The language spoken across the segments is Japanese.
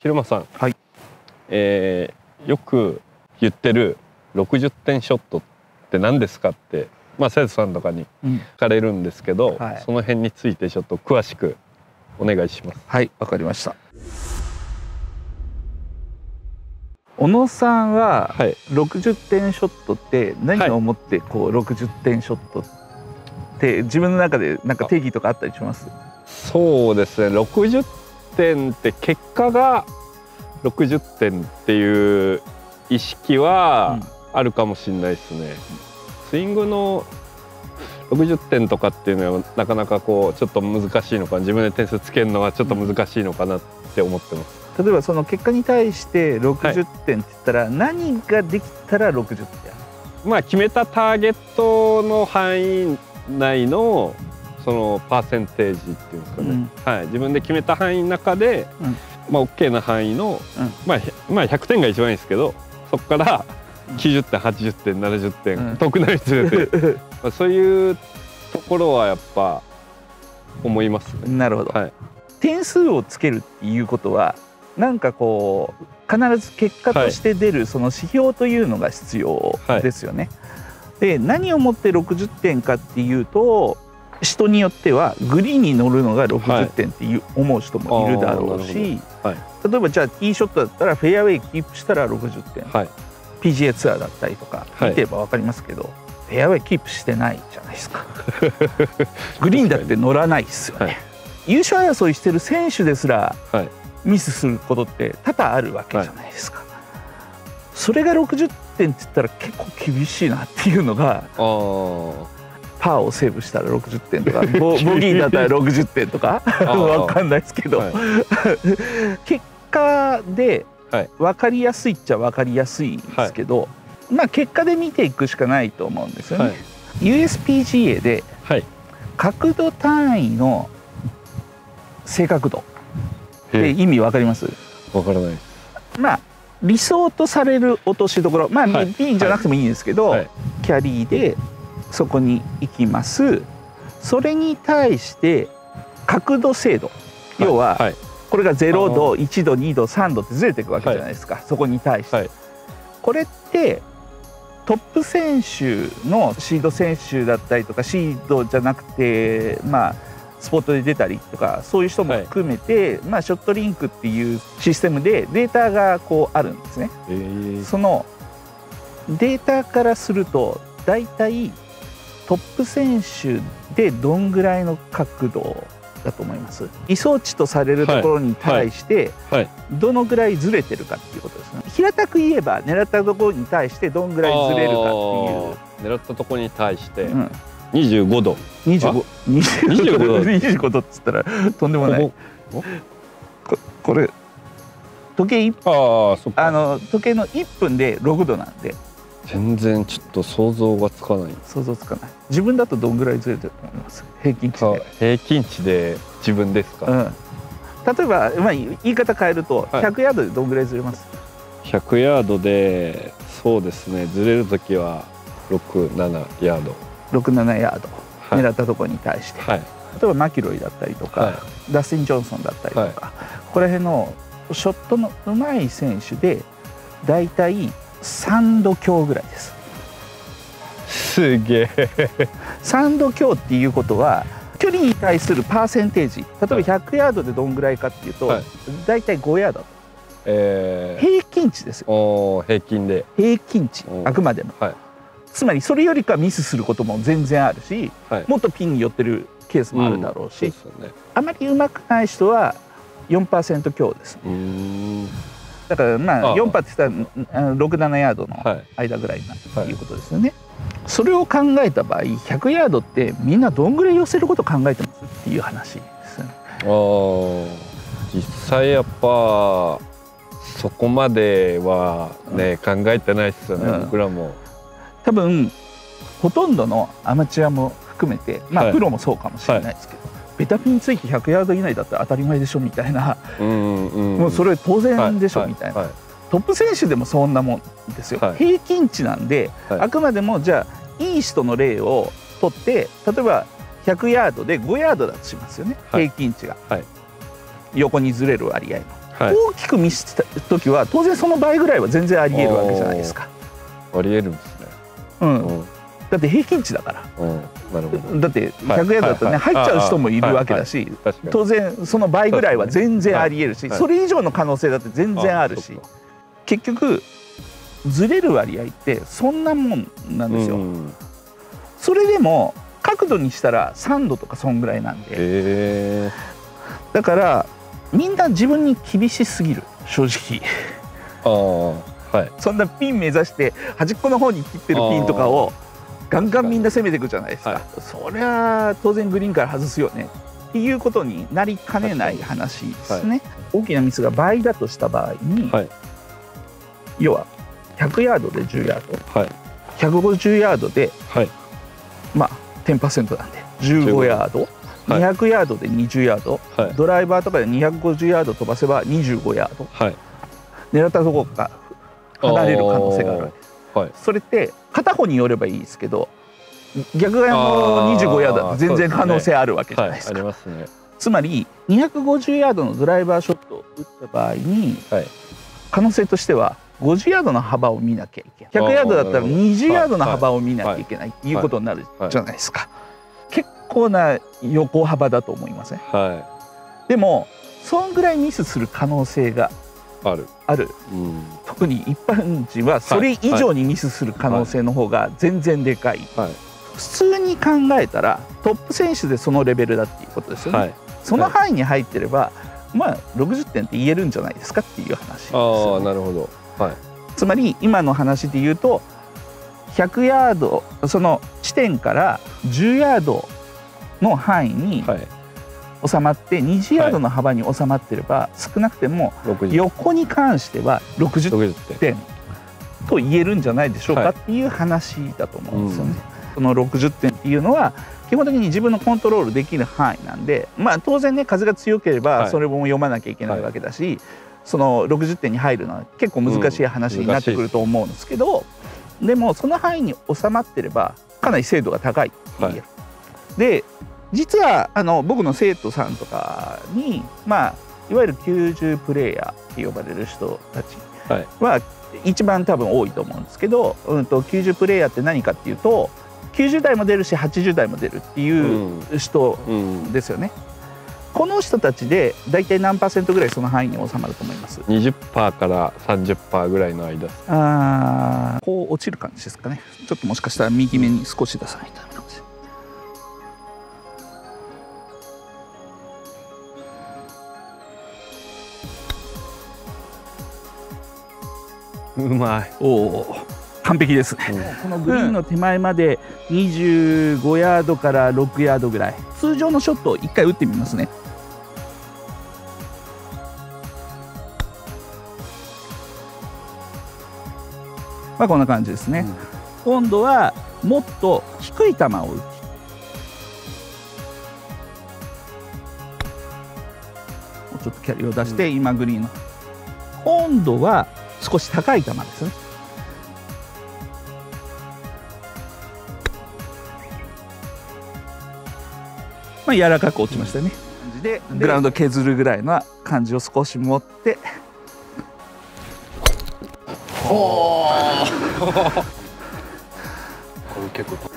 広間さん、はい。えーよく言ってる60点ショットって何ですかって、まあ、生徒さんとかにうん。聞かれるんですけど、はい。その辺についてちょっと詳しくお願いします。はいわかりました。小野さんははい、60点ショットって何を思ってこう60点ショットって自分の中でなんか定義とかあったりします？そうですね。60点って結果が60点っていう意識はあるかもしれないですね。スイングの60点とかっていうのはなかなかこうちょっと難しいのかな自分で点数つけるのはちょっと難しいのかなって思ってます。例えばその結果に対して60点って言ったら何ができたら60点まあ決めたターゲットの範囲内のそのパーセンテージっていうんですかね、うん。はい、自分で決めた範囲の中で、うん。まあ OK な範囲の、うん。まあ、へまあ100点が一番いいんですけどそこから90点80点70点、うん。遠くなるにつれて、まあ、そういうところはやっぱ思いますね。なるほど、はい。点数をつけるっていうことはなんかこう必ず結果として出るその指標というのが必要ですよね。で何をもって60点かっていうと人によってはグリーンに乗るのが60点っていう思う人もいるだろうし、るほど。例えばじゃあティーショットだったらフェアウェイキープしたら60点、はい PGA ツアーだったりとかはい。見てれば分かりますけど、フェアウェイキープしてないじゃないですか。グリーンだって乗らないですよね、はい。優勝争いしてる選手ですらはい。ミスすることって多々あるわけじゃないですか、それが60点って言ったら結構厳しいなっていうのがパーをセーブしたら60点とかボボギーだったら60点とか ー。わかんないですけど、はい。結果ではい。分かりやすいっちゃ分かりやすいんですけど、まあ結果で見ていくしかないと思うんですよね。はい。USPGA ではい。角度単位の正確度。ってえ意味分かります？わからない。まあ理想とされる落としどころ。まあ、はい。ピンじゃなくてもいいんですけど、はい。キャリーでそこに行きます。それに対して角度精度。要ははい。これが0度1度2度3度ってずれていくわけじゃないですか、そこに対して、はい。これってトップ選手のシード選手だったりとかシードじゃなくてまあスポットで出たりとかそういう人も含めて、まあ、ショットリンクっていうシステムでデータがこうあるんですね。えー。そのデータからすると大体トップ選手でどんぐらいの角度だと思います？理想値とされるところに対してはい。どのぐらいずれてるかっていうことですね。平たく言えば狙ったところに対してどんぐらいずれるかっていう。狙ったところに対して。うん。25度。25 25度。25度。っつったらとんでもない。これ時計一こああそっか。あの時計の1分で6度なんで全然ちょっと想像がつかない。想像つかない。自分だとどんぐらいずれてると思います？平均値さで、平均値で自分ですか、うん、例えば、まあ、言い方変えるとはい。100ヤードでどんぐらいずれます、100ヤードでそうですね。ずれる時は67ヤード。67ヤード。はい。狙ったところに対して、はい。例えばマキロイだったりとか、はい。ダスティン・ジョンソンだったりとか、ここら辺のショットの上手い選手でだいたい3度強ぐらいです。すげえ。3度強っていうことは距離に対するパーセンテージ例えばはい。100ヤードでどんぐらいかっていうと、はい。だいたい5ヤード。えー、平均値ですよ。平均で。平均値うんあくまでも、はい。つまりそれよりかミスすることも全然あるしはい。もっとピンに寄ってるケースもあるだろうし、そうですよねあまり上手くない人は4%強ですだからまあああ。4%って言ったら67ヤードのはい。間ぐらいなはいということですよね、それを考えた場合100ヤードってみんなどんぐらい寄せること考えてますっていう話ですよね。あー実際やっぱそこまではね、考えてないっすよね、うん。僕らも。多分ほとんどのアマチュアも含めてまあ、はい。プロもそうかもしれないですけど、ベタピンについて100ヤード以内だったら当たり前でしょみたいな、うんうんもうそれ当然でしょ、はい。みたいな、はい。トップ選手でもそんなもんですよ、はい。平均値なんで、はい。あくまでもじゃあいい人の例を取って例えば100ヤードで5ヤードだとしますよね、はい。平均値が、はい。横にずれる割合大きくミスした時は当然その倍ぐらいは全然ありえるわけじゃないですか。ありえるんですね。うん、うん、だって平均値だから。うん。なるほど。だって100ヤードだとね、入っちゃう人もいるわけだし、当然その倍ぐらいは全然ありえるし、それ以上の可能性だって全然あるし結局ずれる割合ってそんなもんなんですよ。それでも角度にしたら3度とかそんぐらいなんで。だからみんな自分に厳しすぎる。正直。あ、はい、そんなピン目指して端っこの方に切ってるピンとかをガンガンみんな攻めていくじゃないですか、はい、そりゃ当然グリーンから外すよね。っていうことになりかねない話ですね、はい、大きなミスが倍だとした場合に、はい、要は100ヤードで10ヤード、はい、150ヤードで、はい、まあ10%なんで。15ヤード、200ヤードで20ヤード、はい、ドライバーとかで250ヤード飛ばせば25ヤード、はい、狙ったところが離れる可能性があるはい、それって片方によればいいですけど逆側の25ヤードだと全然可能性あるわけじゃないですか。すね、つまり250ヤードのドライバーショットを打った場合に、可能性としては50ヤードの幅を見なきゃいけない。100ヤードだったら20ヤードの幅を見なきゃいけないっていうことになるじゃないですか。結構な横幅だと思いません、はい、でもそんぐらいミスする可能性がある。ある、うん、特に一般人はそれ以上にミスする可能性の方が全然でかい、はい、普通に考えたらトップ選手でそのレベルだっていうことですよね、はい、その範囲に入ってれば、まあ60点って言えるんじゃないですかっていう話です、ね、ああなるほど、はい、つまり今の話で言うと100ヤードその地点から10ヤードの範囲に収まって20ヤードの幅に収まってれば少なくても横に関しては60点。と言えるんじゃないでしょうかっていう話だと思うんですよね。その60点っていうのは基本的に自分のコントロールできる範囲なんで、まあ、当然ね風が強ければそれも読まなきゃいけないわけだし、その60点に入るのは結構難しい話になってくると思うんですけど、でもその範囲に収まってればかなり精度が高いって言える。で実はあの僕の生徒さんとかにまあいわゆる90プレイヤーって呼ばれる人たちは一番多分多いと思うんですけど、うん、と90プレイヤーって何かっていうと90代も出るし80代も出るっていう人ですよね。この人たちで大体何パーセントぐらいその範囲に収まると思います？20%から30%ぐらいの間。ああこう落ちる感じですかね。ちょっともしかしたら右目に少し出さないとうまい。おお完璧ですね、うん、このグリーンの手前まで25ヤードから6ヤードぐらい。通常のショットを1回打ってみますね。まあこんな感じですね、うん、今度はもっと低い球を打つ。ちょっとキャリーを出して、今グリーンの。今度は少し高い球ですね。まあ柔らかく落ちましたね、感じでグラウンド削るぐらいの感じを少し持って。ほ これ結構。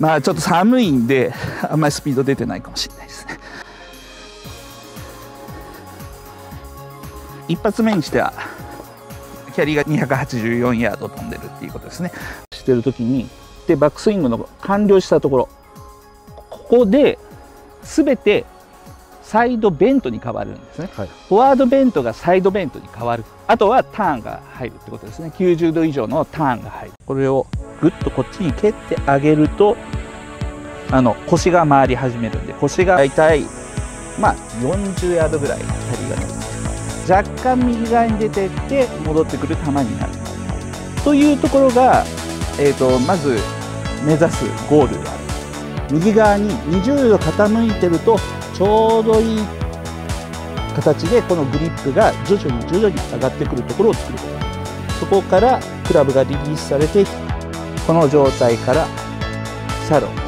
まあちょっと寒いんであんまりスピード出てないかもしれないですね。一発目にしてはキャリーが284ヤード飛んでるっていうことですね。してる時にでバックスイングの完了したところここで全てサイドベントに変わるんですね、はい、フォワードベントがサイドベントに変わる。あとはターンが入るってことですね。90度以上のターンが入る。これをぐっとこっちに蹴ってあげるとあの腰が回り始めるんで腰が大体まあ40ヤードぐらい若干右側に出てって戻ってくる球になる。というところが、えーと、まず目指すゴールである。右側に20度傾いてるとちょうどいい形でこのグリップが徐々に徐々に上がってくるところを作ること。そこからクラブがリリースされてこの状態からシャロー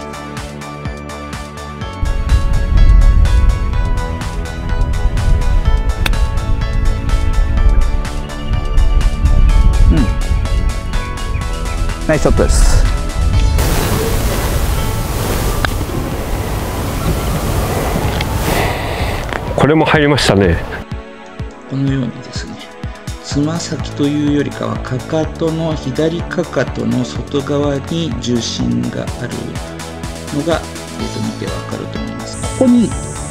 ナイスショットです。これも入りましたね。このようにですねつま先というよりかはかかとの左かかとの外側に重心があるのが、えー、と見てわかると思います。ここに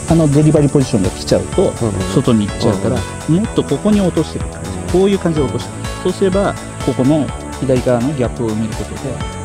あのデリバリーポジションが来ちゃうと外に行っちゃうからもっとここに落としてる感じ。こういう感じで落としてる。そうすればここの左側のギャップを埋めることで